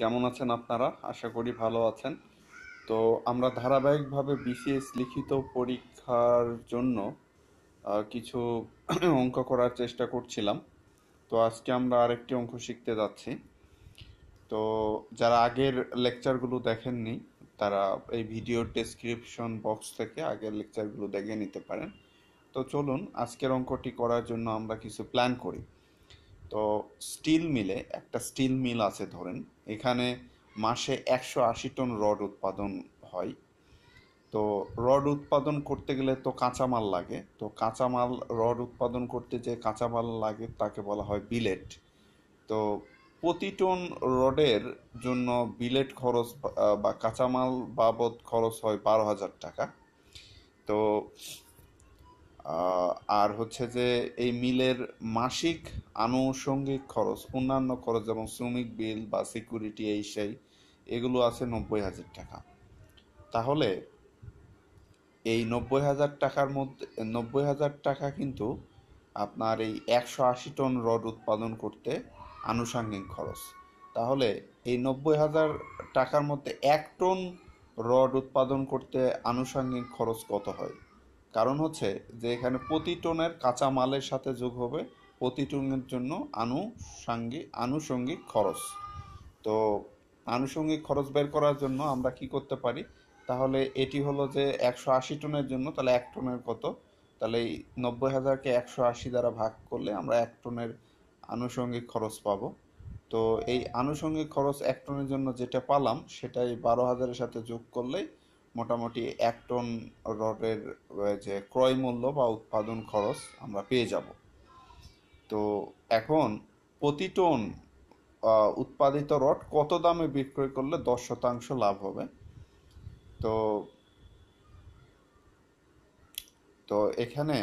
কেমন আছেন আপনারা? আশা করি ভালো আছেন। তো আমরা ধারাবাহিকভাবে বিসিএস লিখিত পরীক্ষার জন্য কিছু অঙ্ক করার চেষ্টা করছিলাম। তো আজকে আমরা আরেকটি অঙ্ক শিখতে যাচ্ছি। তো যারা আগের লেকচারগুলো দেখেননি, তারা এই ভিডিওর ডেসক্রিপশন বক্স থেকে আগের লেকচারগুলো দেখে নিতে পারেন। তো চলুন, আজকের অঙ্কটি করার জন্য আমরা কিছু প্ল্যান করি। তো স্টিল মিলে একটা স্টিল মিল আছে ধরেন। এখানে মাসে একশো আশি টন রড উৎপাদন হয়। তো রড উৎপাদন করতে গেলে তো কাঁচামাল লাগে। তো কাঁচামাল, রড উৎপাদন করতে যে কাঁচামাল লাগে তাকে বলা হয় বিলেট। তো প্রতি টন রডের জন্য বিলেট খরচ বা- কাঁচামাল বাবদ খরচ হয় বারো হাজার টাকা। তো আর হচ্ছে যে এই মিলের মাসিক আনুষঙ্গিক খরচ, অন্যান্য খরচ যেমন শ্রমিক বিল বা সিকিউরিটি, এই সেই, এগুলো আছে নব্বই হাজার টাকা। তাহলে এই নব্বই হাজার টাকার মধ্যে, নব্বই হাজার টাকা কিন্তু আপনার এই একশো আশি টন রড উৎপাদন করতে আনুষঙ্গিক খরচ। তাহলে এই নব্বই হাজার টাকার মধ্যে এক টন রড উৎপাদন করতে আনুষঙ্গিক খরচ কত হয়? কারণ হচ্ছে যে এখানে প্রতি টনের কাঁচা মালের সাথে যোগ হবে, প্রতি টনের জন্য আনুষঙ্গিক আনুষঙ্গিক খরচ। তো আনুষঙ্গিক খরচ বের করার জন্য আমরা কি করতে পারি? তাহলে এটি হলো যে একশো আশি টনের জন্য, তাহলে এক টনের কত? তাহলে এই নব্বই হাজারকে একশো আশি দ্বারা ভাগ করলে আমরা এক টনের আনুষঙ্গিক খরচ পাবো। তো এই আনুষঙ্গিক খরচ এক টনের জন্য যেটা পালাম, সেটাই বারো হাজারের সাথে যোগ করলেই মোটামুটি এক টন রডের যে ক্রয় মূল্য বা উৎপাদন খরচ আমরা পেয়ে যাব। তো এখন প্রতি টন উৎপাদিত রড কত দামে বিক্রয় করলে দশ শতাংশ লাভ হবে? তো তো এখানে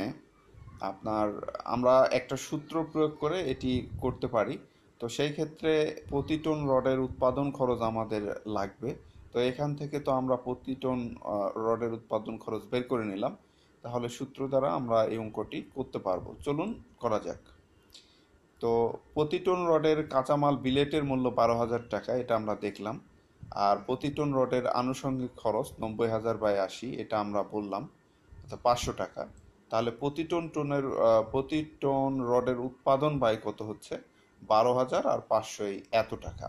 আপনার, আমরা একটা সূত্র প্রয়োগ করে এটি করতে পারি। তো সেই ক্ষেত্রে প্রতি টন রডের উৎপাদন খরচ আমাদের লাগবে। তো এখান থেকে তো আমরা প্রতি টন রডের উৎপাদন খরচ বের করে নিলাম। তাহলে সূত্র দ্বারা আমরা এই অঙ্কটি করতে পারব। চলুন করা যাক। তো প্রতি টন রডের কাঁচামাল বিলেটের মূল্য বারো হাজার টাকা, এটা আমরা দেখলাম। আর প্রতি টন রডের আনুষঙ্গিক খরচ নব্বই হাজার বাই আশি, এটা আমরা বললাম, অর্থাৎ পাঁচশো টাকা। তাহলে প্রতি টন টনের প্রতি টন রডের উৎপাদন ব্যয় কত হচ্ছে? বারো হাজার আর পাঁচশো এত টাকা।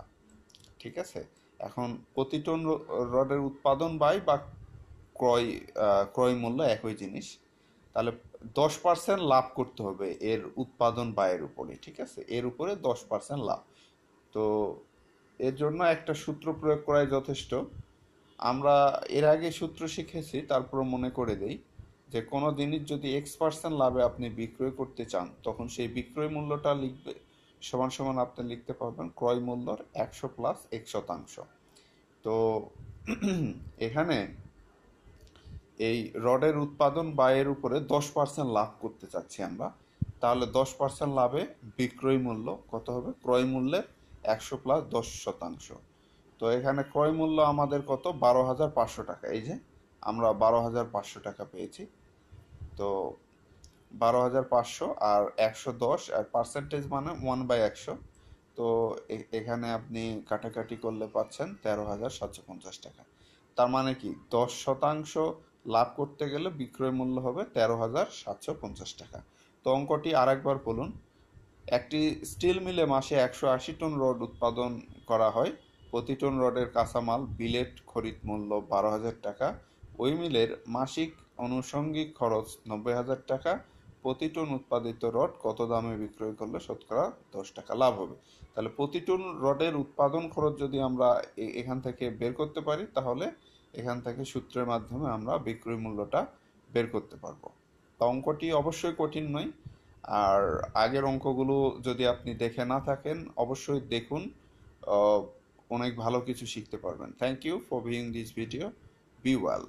ঠিক আছে? এখন প্রতি টন রডের উৎপাদন ব্যয় বা ক্রয় ক্রয় মূল্য একই জিনিস। তাহলে দশ পার্সেন্ট লাভ করতে হবে এর উৎপাদন ব্যয়ের উপরে, ঠিক আছে? এর উপরে দশ পার্সেন্ট লাভ। তো এর জন্য একটা সূত্র প্রয়োগ করাই যথেষ্ট। আমরা এর আগে সূত্র শিখেছি তারপর মনে করে দেই যে কোনো জিনিস যদি এক্স পার্সেন্ট লাভে আপনি বিক্রয় করতে চান, তখন সেই বিক্রয় মূল্যটা লিখবে সমান সমান আপনি লিখতে পারবেন ক্রয় মূল্যর একশো প্লাস এক শতাংশ। তো এখানে এই রডের উৎপাদন ব্যয়ের উপরে দশ পার্সেন্ট লাভ করতে চাচ্ছি আমরা। তাহলে দশ পার্সেন্ট লাভে বিক্রয় মূল্য কত হবে? ক্রয় মূল্যের একশো প্লাস দশ শতাংশ। তো এখানে ক্রয় মূল্য আমাদের কত? বারো হাজার পাঁচশো টাকা। এই যে আমরা বারো হাজার পাঁচশো টাকা পেয়েছি। তো বারো হাজার পাঁচশো আর একশো দশ, আর পার্সেন্টেজ মানে ওয়ান বাই একশো। তো এখানে আপনি কাটাকাটি করলে পাচ্ছেন তেরো হাজার সাতশো পঞ্চাশ টাকা। তার মানে কি? দশ শতাংশ লাভ করতে গেলে বিক্রয় মূল্য হবে তেরো হাজার সাতশো পঞ্চাশ টাকা। তো অঙ্কটি আরেকবার বলুন। একটি স্টিল মিলে মাসে একশো আশি টন রড উৎপাদন করা হয়। প্রতি টন রডের কাঁচামাল বিলেট খরিদ মূল্য বারো হাজার টাকা। ওই মিলের মাসিক আনুষঙ্গিক খরচ নব্বই হাজার টাকা। প্রতি টন উৎপাদিত রড কত দামে বিক্রয় করলে শতকরা দশ টাকা লাভ হবে? তাহলে প্রতি টন রডের উৎপাদন খরচ যদি আমরা এখান থেকে বের করতে পারি, তাহলে এখান থেকে সূত্রের মাধ্যমে আমরা বিক্রয় মূল্যটা বের করতে পারব। তা অঙ্কটি অবশ্যই কঠিন নয়। আর আগের অঙ্কগুলো যদি আপনি দেখে না থাকেন, অবশ্যই দেখুন। অনেক ভালো কিছু শিখতে পারবেন। Thank you for viewing this video be well